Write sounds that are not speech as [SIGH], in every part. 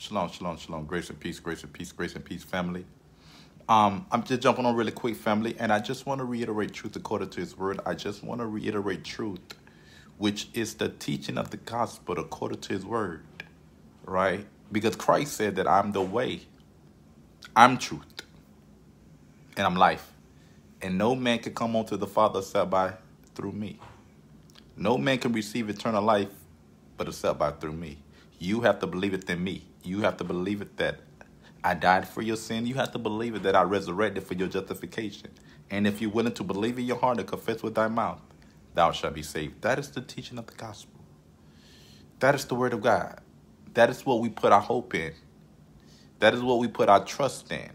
Shalom, shalom, shalom. Grace and peace, grace and peace, grace and peace, family. Um, I'm just jumping on really quick, family, and I just want to reiterate truth according to His word. I just want to reiterate truth, which is the teaching of the gospel according to His word, right? Because Christ said that I'm the way, I'm truth, and I'm life, and no man can come unto the Father except by through me. No man can receive eternal life but except by through me. You have to believe it in me. You have to believe it that I died for your sin. You have to believe it that I resurrected for your justification. And if you're willing to believe in your heart and confess with thy mouth, thou shalt be saved. That is the teaching of the gospel. That is the word of God. That is what we put our hope in. That is what we put our trust in.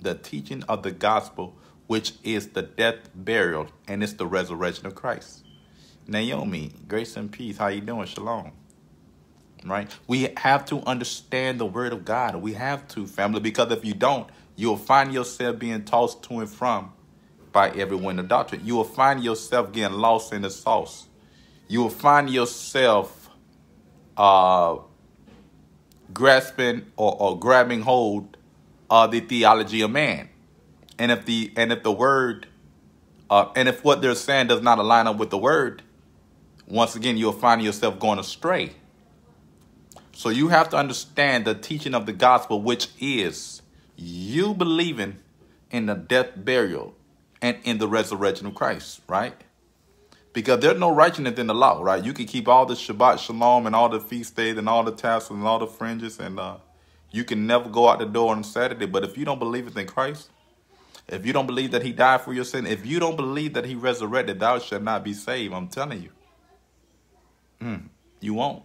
The teaching of the gospel, which is the death, burial, and it's the resurrection of Christ. Naomi, grace and peace. How you doing? Shalom right? We have to understand the word of God. We have to, family, because if you don't, you'll find yourself being tossed to and from by every wind of doctrine. You will find yourself getting lost in the sauce. You will find yourself uh, grasping or, or grabbing hold of the theology of man. And if the and if the word uh, and if what they're saying does not align up with the word, once again you'll find yourself going astray. So you have to understand the teaching of the gospel, which is you believing in the death, burial, and in the resurrection of Christ, right? Because there's no righteousness in the law, right? You can keep all the Shabbat Shalom and all the feast days and all the tassels and all the fringes, and uh, you can never go out the door on Saturday. But if you don't believe it in Christ, if you don't believe that he died for your sin, if you don't believe that he resurrected, thou shalt not be saved. I'm telling you. Mm, you won't.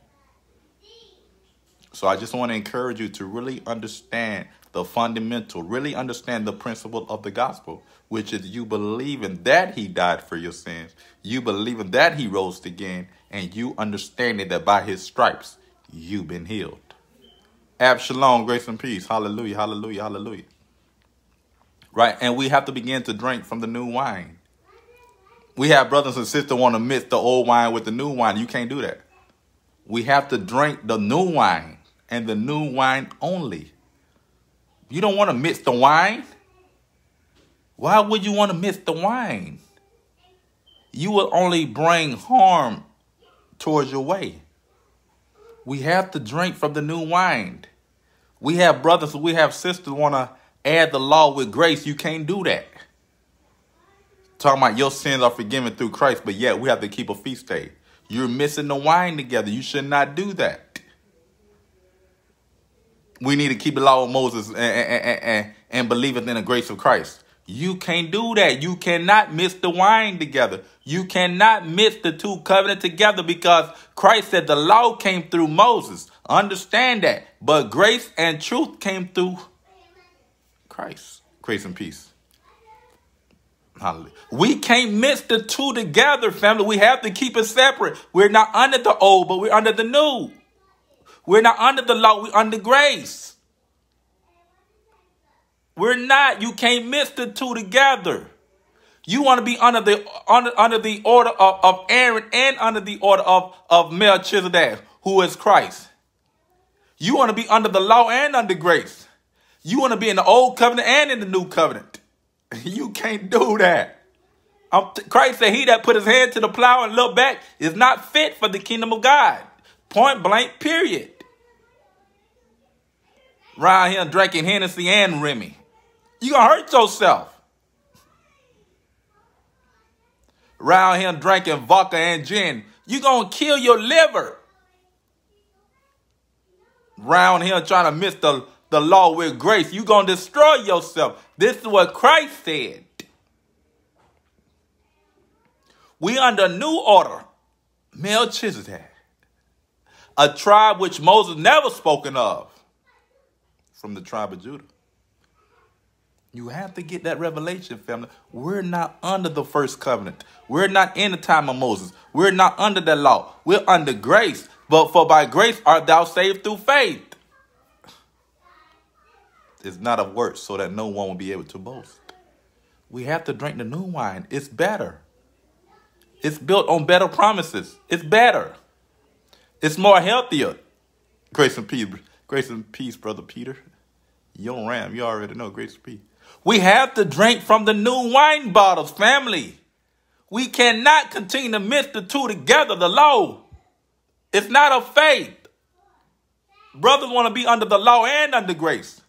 So I just want to encourage you to really understand the fundamental, really understand the principle of the gospel, which is you believing that he died for your sins, you believing that he rose again, and you understanding that by his stripes you've been healed. Absalom, grace and peace. Hallelujah, hallelujah, hallelujah. Right? And we have to begin to drink from the new wine. We have brothers and sisters want to mix the old wine with the new wine. You can't do that. We have to drink the new wine and the new wine only. You don't want to mix the wine? Why would you want to mix the wine? You will only bring harm towards your way. We have to drink from the new wine. We have brothers, we have sisters want to add the law with grace. You can't do that. Talking about your sins are forgiven through Christ, but yet we have to keep a feast day. You're missing the wine together. You should not do that we need to keep the law of Moses and, and, and, and believe in the grace of Christ. You can't do that. You cannot mix the wine together. You cannot mix the two covenants together because Christ said the law came through Moses. Understand that. But grace and truth came through Christ. Grace and peace. Hallelujah. We can't mix the two together, family. We have to keep it separate. We're not under the old, but we're under the new. We're not under the law, we're under grace. We're not. You can't mix the two together. You want to be under the under, under the order of, of Aaron and under the order of, of Melchizedek, who is Christ. You want to be under the law and under grace. You want to be in the old covenant and in the new covenant. [LAUGHS] You can't do that. Christ said, He that put his hand to the plow and look back is not fit for the kingdom of God. Point blank, period. Around here drinking Hennessy and Remy. You gonna hurt yourself. Around here drinking vodka and gin. You gonna kill your liver. Around here trying to miss the, the law with grace. You gonna destroy yourself. This is what Christ said. We under new order. Melchizedek. A tribe which Moses never spoken of from the tribe of Judah. You have to get that revelation, family. We're not under the first covenant. We're not in the time of Moses. We're not under the law. We're under grace. But for by grace art thou saved through faith. It's not of works so that no one will be able to boast. We have to drink the new wine. It's better. It's built on better promises. It's better. It's more healthier. Grace and peace. Grace and peace, Brother Peter. Young Ram, you already know. Grace and peace. We have to drink from the new wine bottles, family. We cannot continue to mix the two together, the law. It's not of faith. Brothers want to be under the law and under grace.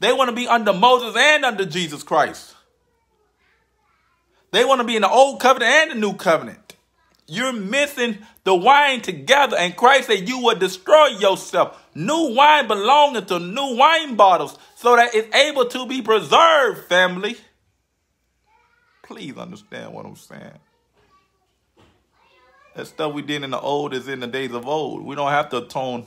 They want to be under Moses and under Jesus Christ. They want to be in the old covenant and the new covenant. You're missing the wine together, and Christ said you will destroy yourself. New wine belonging to new wine bottles so that it's able to be preserved, family. Please understand what I'm saying. That stuff we did in the old is in the days of old. We don't have to atone.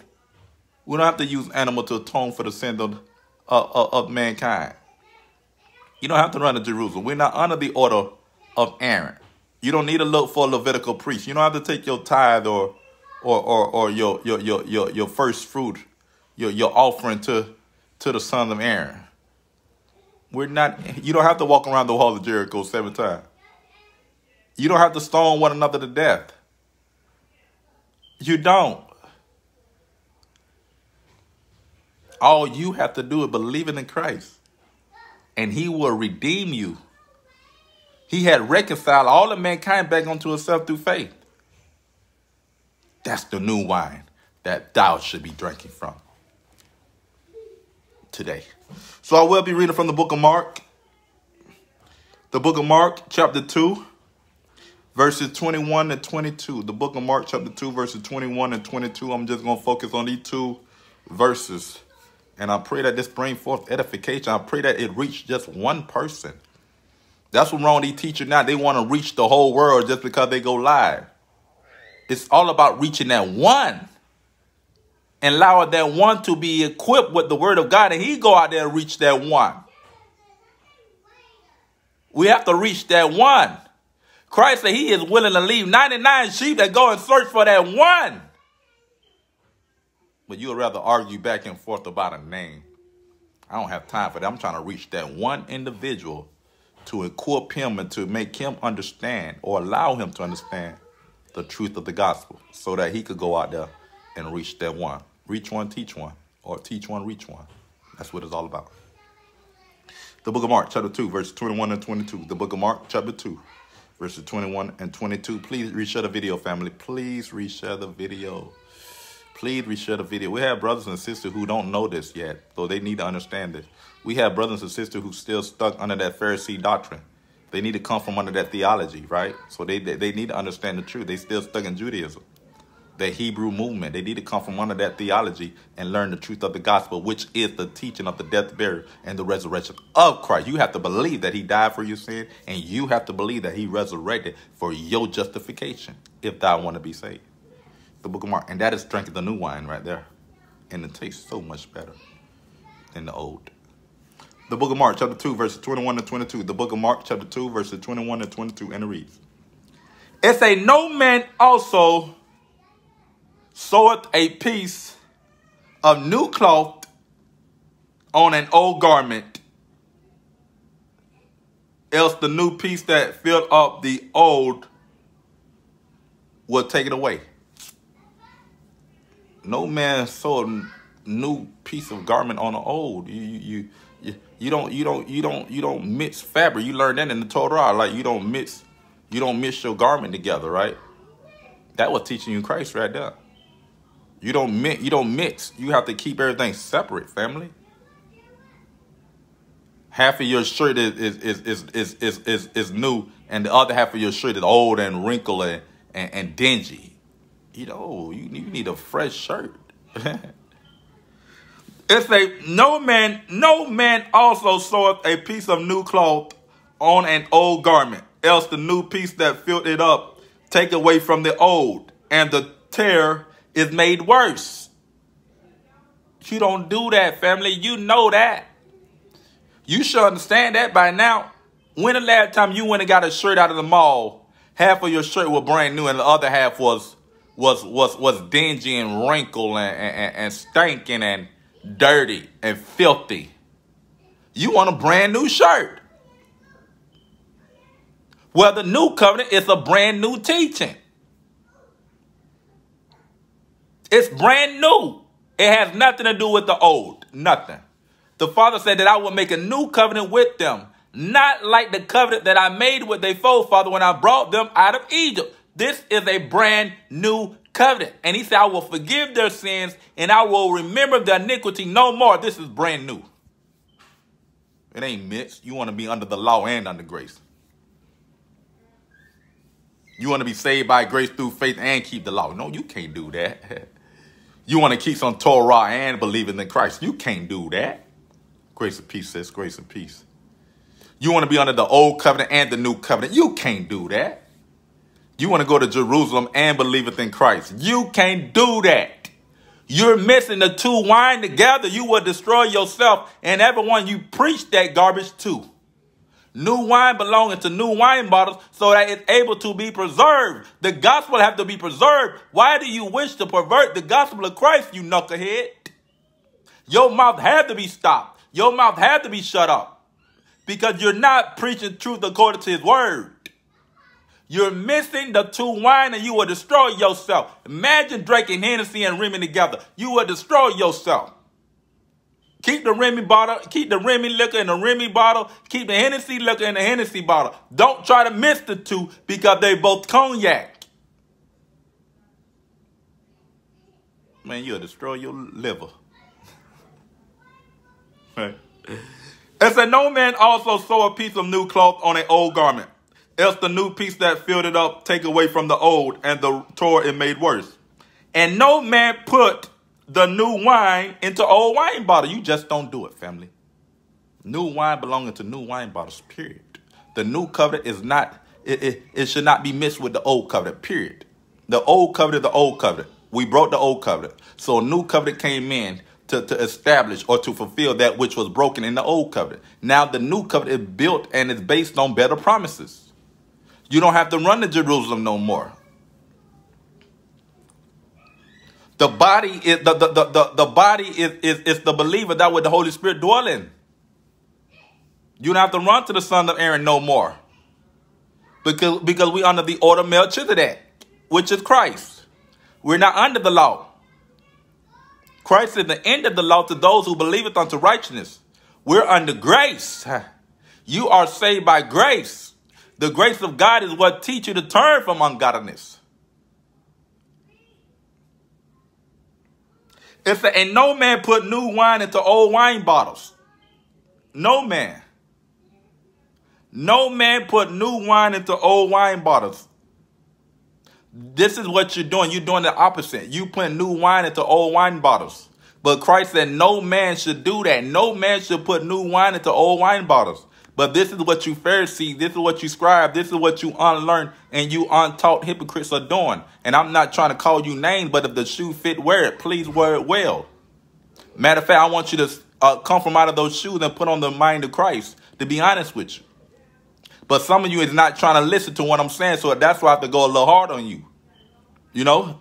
We don't have to use animal to atone for the sin of, of, of mankind. You don't have to run to Jerusalem. We're not under the order of Aaron. You don't need to look for a Levitical priest. You don't have to take your tithe or or or, or your, your your your your first fruit, your your offering to to the sons of Aaron. We're not you don't have to walk around the wall of Jericho seven times. You don't have to stone one another to death. You don't. All you have to do is believe in Christ, and He will redeem you. He had reconciled all of mankind back unto Himself through faith. That's the new wine that thou should be drinking from today. So I will be reading from the book of Mark. The book of Mark, chapter 2 verses 21 and 22. The book of Mark, chapter 2, verses 21 and 22. I'm just going to focus on these two verses. And I pray that this bring forth edification. I pray that it reach just one person. That's what wrong with these teachers now. They want to reach the whole world just because they go live. It's all about reaching that one. And allow that one to be equipped with the word of God. And he go out there and reach that one. We have to reach that one. Christ said he is willing to leave 99 sheep that go and search for that one. But you would rather argue back and forth about a name. I don't have time for that. I'm trying to reach that one individual to equip him and to make him understand or allow him to understand the truth of the gospel so that he could go out there and reach that one. Reach one, teach one, or teach one, reach one. That's what it's all about. The book of Mark, chapter 2, verse 21 and 22. The book of Mark, chapter 2, verses 21 and 22. Please reshare the video, family. Please reshare the video. Please reshare the video. We have brothers and sisters who don't know this yet, so they need to understand this. We have brothers and sisters who still stuck under that Pharisee doctrine. They need to come from under that theology, right? So they, they, they need to understand the truth. They still stuck in Judaism the Hebrew movement. They need to come from under that theology and learn the truth of the gospel, which is the teaching of the death, burial, and the resurrection of Christ. You have to believe that he died for your sin, and you have to believe that he resurrected for your justification if thou want to be saved. The book of Mark. And that is drinking the new wine right there. And it tastes so much better than the old. The book of Mark, chapter 2, verses 21 to 22. The book of Mark, chapter 2, verses 21 to 22. And it reads, It say, No man also seweth a piece of new cloth on an old garment, else the new piece that filled up the old will take it away. No man sew a new piece of garment on an old. You you you you don't you don't you don't you don't mix fabric. You learn that in the Torah. Like you don't mix you don't mix your garment together, right? That was teaching you Christ right there. You don't mix. You don't mix. You have to keep everything separate, family. Half of your shirt is is is is is is, is, is new, and the other half of your shirt is old and wrinkled and, and, and dingy. You know, you, you need a fresh shirt. [LAUGHS] it's a no man, no man also seweth a piece of new cloth on an old garment, else the new piece that filled it up take away from the old, and the tear is made worse. You don't do that, family. You know that. You should understand that by now. When the last time you went and got a shirt out of the mall, half of your shirt was brand new and the other half was was was was dingy and wrinkled and, and, and stinking and dirty and filthy. You want a brand new shirt. Well, the new covenant is a brand new teaching. It's brand new. It has nothing to do with the old. Nothing. The Father said that I will make a new covenant with them, not like the covenant that I made with their forefather when I brought them out of Egypt. This is a brand new covenant. And he said, I will forgive their sins and I will remember their iniquity no more. This is brand new. It ain't mixed. You want to be under the law and under grace. You want to be saved by grace through faith and keep the law. No, you can't do that. [LAUGHS] You want to keep some Torah and believing in Christ. You can't do that. Grace and peace says grace and peace. You want to be under the old covenant and the new covenant. You can't do that. You want to go to Jerusalem and believe in Christ. You can't do that. You're missing the two wine together. You will destroy yourself and everyone you preach that garbage to. New wine belonging to new wine bottles so that it's able to be preserved. The gospel have to be preserved. Why do you wish to pervert the gospel of Christ, you knucklehead? Your mouth had to be stopped. Your mouth had to be shut up because you're not preaching truth according to his word. You're missing the two wine and you will destroy yourself. Imagine drinking Hennessy and Remy together. You will destroy yourself. Keep the Remy bottle, keep the Remy liquor in the Remy bottle, keep the Hennessy liquor in the Hennessy bottle. Don't try to mix the two because they both cognac. Man, you'll destroy your liver. [LAUGHS] right. It said, No man also sew a piece of new cloth on an old garment, else the new piece that filled it up take away from the old, and the tore it made worse. And no man put the new wine into old wine bottle. You just don't do it, family. New wine belonging to new wine bottles, period. The new covenant is not, it, it, it should not be mixed with the old covenant, period. The old covenant, the old covenant. We broke the old covenant. So a new covenant came in to, to establish or to fulfill that which was broken in the old covenant. Now the new covenant is built and is based on better promises. You don't have to run to Jerusalem no more. The body is the, the, the, the, the body is, is, is the believer that with the Holy Spirit dwelling. You don't have to run to the son of Aaron no more. Because, because we under the order Melchizedek, which is Christ. We're not under the law. Christ is the end of the law to those who believe it unto righteousness. We're under grace. [LAUGHS] You are saved by grace. The grace of God is what teach you to turn from ungodliness. It said, and no man put new wine into old wine bottles. No man. No man put new wine into old wine bottles. This is what you're doing. You're doing the opposite. You put new wine into old wine bottles. But Christ said no man should do that. No man should put new wine into old wine bottles. But this is what you Pharisees, this is what you scribe, this is what you unlearned and you untaught hypocrites are doing. And I'm not trying to call you names, but if the shoe fit, wear it. Please wear it well. Matter of fact, I want you to uh, come from out of those shoes and put on the mind of Christ, to be honest with you. But some of you is not trying to listen to what I'm saying, so that's why I have to go a little hard on you. You know?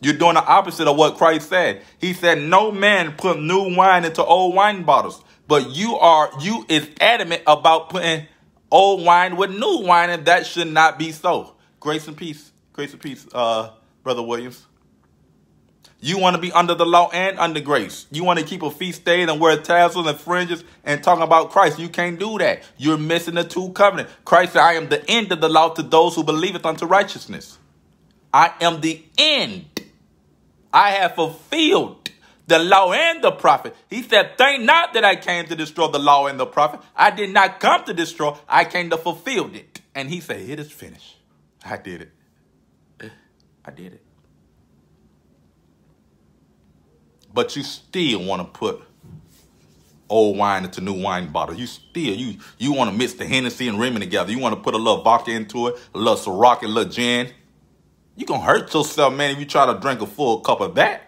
You're doing the opposite of what Christ said. He said, no man put new wine into old wine bottles. But you are you is adamant about putting old wine with new wine, and that should not be so. Grace and peace. Grace and peace, uh, Brother Williams. You want to be under the law and under grace. You want to keep a feast day and wear tassels and fringes and talk about Christ. You can't do that. You're missing the two covenant. Christ said, I am the end of the law to those who believeth unto righteousness. I am the end. I have fulfilled the law and the prophet. He said, Think not that I came to destroy the law and the prophet. I did not come to destroy, I came to fulfill it. And he said, It is finished. I did it. I did it. But you still want to put old wine into new wine bottle. You still, you you want to mix the Hennessy and Remy together. You want to put a little vodka into it, a little Ciroc, a little gin. You going to hurt yourself, man, if you try to drink a full cup of that.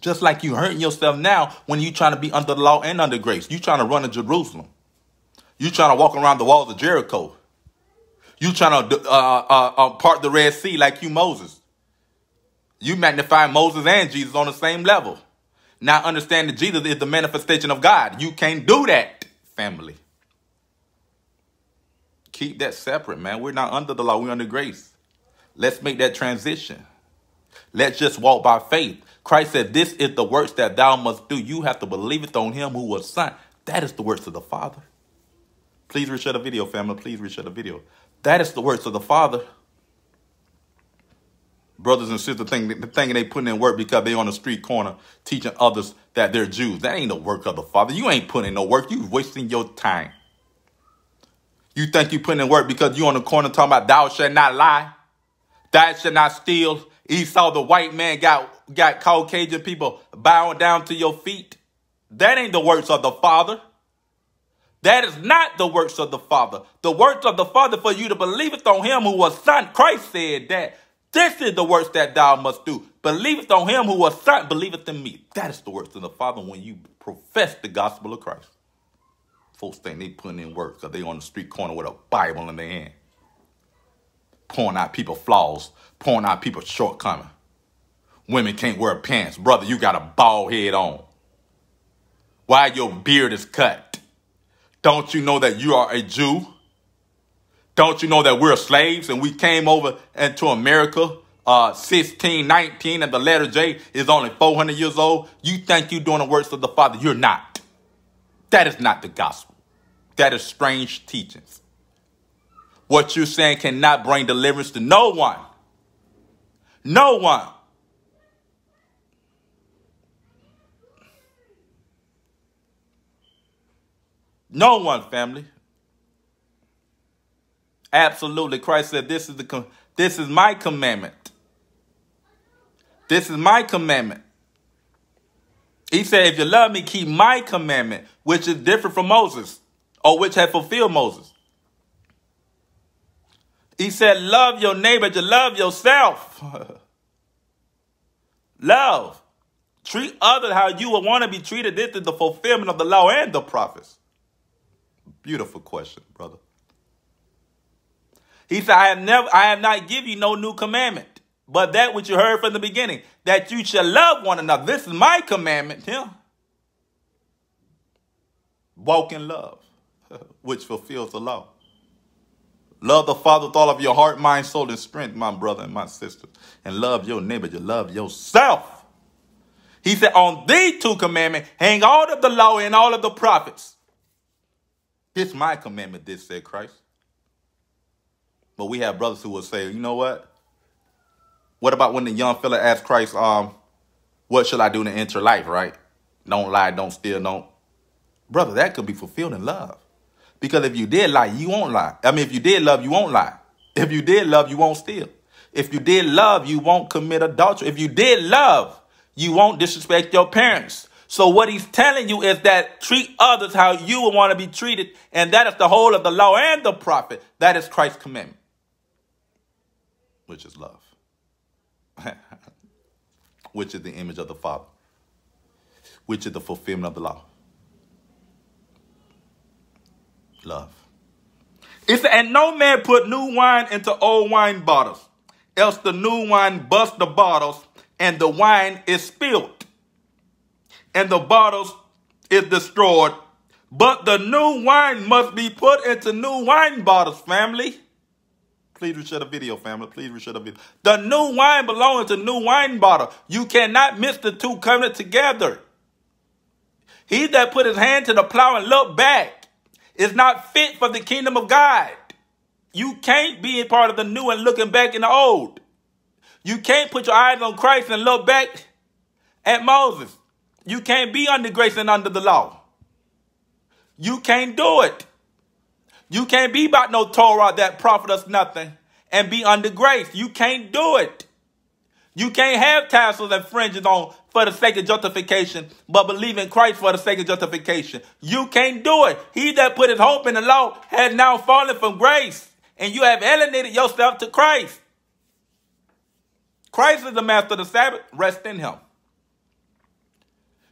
Just like you hurting yourself now when you trying to be under the law and under grace. You trying to run to Jerusalem. You trying to walk around the walls of Jericho. You trying to uh, uh, uh, part the Red Sea like you Moses. You magnify Moses and Jesus on the same level. Now understand that Jesus is the manifestation of God. You can't do that, family. Keep that separate, man. We're not under the law. We're under grace. Let's make that transition. Let's just walk by faith. Christ said, This is the works that thou must do. You have to believe it on him who was sent. That is the works of the Father. Please reshare the video, family. Please reshare the video. That is the works of the Father. Brothers and sisters think, thinking they putting in work because they on the street corner teaching others that they're Jews. That ain't the work of the Father. You ain't putting in no work. You wasting your time. You think you putting in work because you on the corner talking about thou shalt not lie, thou shalt not steal. Esau, the white man, got got Caucasian people bowing down to your feet. That ain't the works of the Father. That is not the works of the Father. The works of the Father for you to believe it on him who was sent. Christ said that. This is the works that thou must do. Believeth on him who was sent, believeth in me. That is the works of the Father when you profess the gospel of Christ. Folks think they putting in work because they on the street corner with a Bible in their hand. Pouring out people flaws, pouring out people shortcomings. Women can't wear pants. Brother, you got a bald head on. Why your beard is cut? Don't you know that you are a Jew? Don't you know that we're slaves and we came over into America uh, 16, 19, and the letter J is only 400 years old? You think you're doing the works of the Father. You're not. That is not the gospel. That is strange teachings. What you're saying cannot bring deliverance to no one. No one. No one, family. Absolutely. Christ said, This is the this is my commandment. This is my commandment. He said, if you love me, keep my commandment, which is different from Moses, or which had fulfilled Moses. He said, love your neighbor to love yourself. [LAUGHS] love. Treat others how you would want to be treated. This is the fulfillment of the law and the prophets. Beautiful question, brother. He said, I have never, I have not give you no new commandment, but that which you heard from the beginning, that you shall love one another. This is my commandment, Tim. Walk in love, [LAUGHS] which fulfills the law. Love the Father with all of your heart, mind, soul, and strength, my brother and my sister. And love your neighbor, you love yourself. He said, on these two commandments, hang all of the law and all of the prophets. This my commandment, this said Christ. But we have brothers who will say, you know what? What about when the young fella asked Christ, um, what shall I do to enter life, right? Don't lie, don't steal, don't. Brother, that could be fulfilled in love. Because if you did lie, you won't lie. I mean, if you did love, you won't lie. If you did love, you won't steal. If you did love, you won't commit adultery. If you did love, you won't disrespect your parents. So what he's telling you is that treat others how you would want to be treated. And that is the whole of the law and the prophet. That is Christ's commandment, which is love, [LAUGHS] which is the image of the Father, which is the fulfillment of the law. Love. It's, and no man put new wine into old wine bottles, else the new wine bust the bottles and the wine is spilled and the bottles is destroyed. But the new wine must be put into new wine bottles, family. Please reshare the video, family. Please reshare the video. The new wine belongs to new wine bottle. You cannot mix the two coming together. He that put his hand to the plow and look back is not fit for the kingdom of God. You can't be a part of the new and looking back in the old. You can't put your eyes on Christ and look back at Moses. You can't be under grace and under the law. You can't do it. You can't be about no Torah that profit us nothing and be under grace. You can't do it. You can't have tassels and fringes on for the sake of justification, but believe in Christ for the sake of justification. You can't do it. He that put his hope in the law has now fallen from grace, and you have alienated yourself to Christ. Christ is the master of the Sabbath. Rest in him.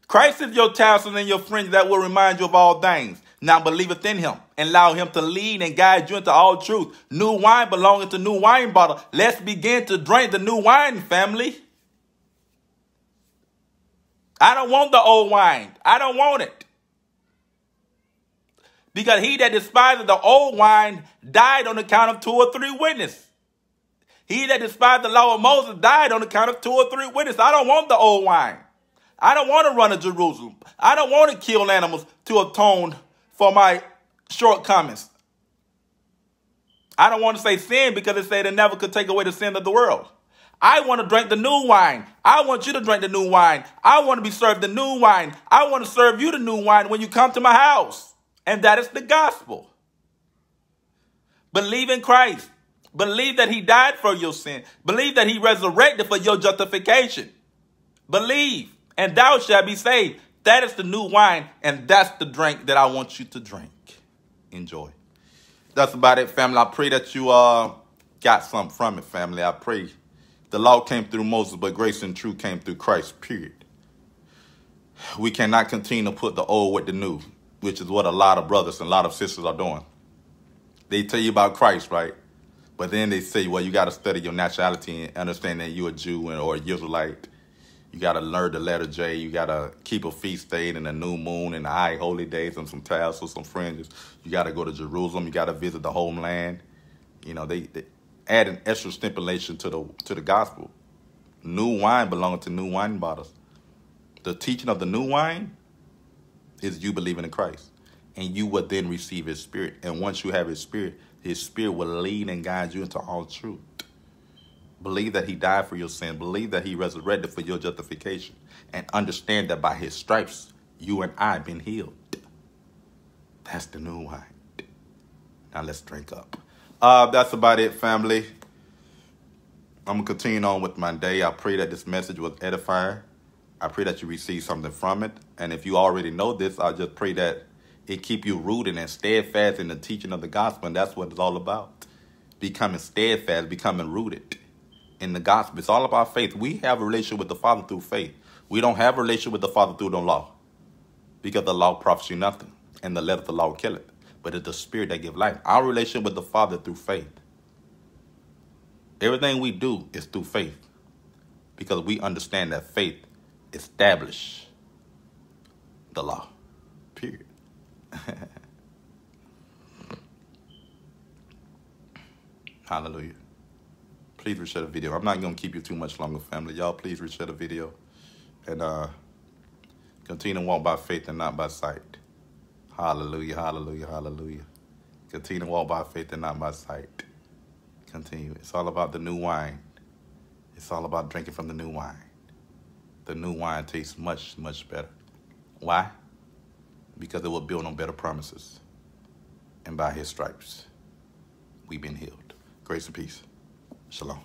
Christ is your tassel and your fringe that will remind you of all things. Now believeth in him and allow him to lead and guide you into all truth. New wine belonging to new wine bottle. Let's begin to drink the new wine, family. I don't want the old wine. I don't want it. Because he that despises the old wine died on account of two or three witnesses. He that despised the law of Moses died on account of two or three witnesses. I don't want the old wine. I don't want to run to Jerusalem. I don't want to kill animals to atone for my shortcomings. I don't want to say sin because it said it never could take away the sin of the world. I want to drink the new wine. I want you to drink the new wine. I want to be served the new wine. I want to serve you the new wine when you come to my house. And that is the gospel. Believe in Christ. Believe that he died for your sin. Believe that he resurrected for your justification. Believe, and thou shalt be saved. That is the new wine, and that's the drink that I want you to drink. Enjoy. That's about it, family. I pray that you uh got something from it, family. I pray the law came through Moses, but grace and truth came through Christ, period. We cannot continue to put the old with the new, which is what a lot of brothers and a lot of sisters are doing. They tell you about Christ, right? But then they say, well, you got to study your nationality and understand that you're a Jew or a Israelite. You got to learn the letter J. You got to keep a feast day and a new moon and the high holy days and some tassels, some fringes. You got to go to Jerusalem. You got to visit the homeland. You know, they, they add an extra stipulation to the to the gospel. New wine belongs to new wine bottles. The teaching of the new wine is you believing in Christ. And you will then receive his spirit. And once you have his spirit, his spirit will lead and guide you into all truth. Believe that he died for your sin. Believe that he resurrected for your justification. And understand that by his stripes, you and I have been healed. That's the new wine. Now let's drink up. Uh, that's about it, family. I'm going to continue on with my day. I pray that this message was edifying. I pray that you receive something from it. And if you already know this, I just pray that it keep you rooted and steadfast in the teaching of the gospel. And that's what it's all about. Becoming steadfast, becoming rooted in the gospel. It's all about faith. We have a relationship with the Father through faith. We don't have a relationship with the Father through the law. Because the law profits you nothing. And the letter of the law kill it. But it's the spirit that gives life. Our relationship with the Father through faith. Everything we do is through faith. Because we understand that faith establishes the law. Period. [LAUGHS] Hallelujah. Please reshare the video. I'm not going to keep you too much longer, family. Y'all, please reshare the video. And uh, continue to walk by faith and not by sight. Hallelujah, hallelujah, hallelujah. Continue to walk by faith and not by sight. Continue. It's all about the new wine. It's all about drinking from the new wine. The new wine tastes much, much better. Why? because it will build on better promises. And by his stripes, we've been healed. Grace and peace. Shalom.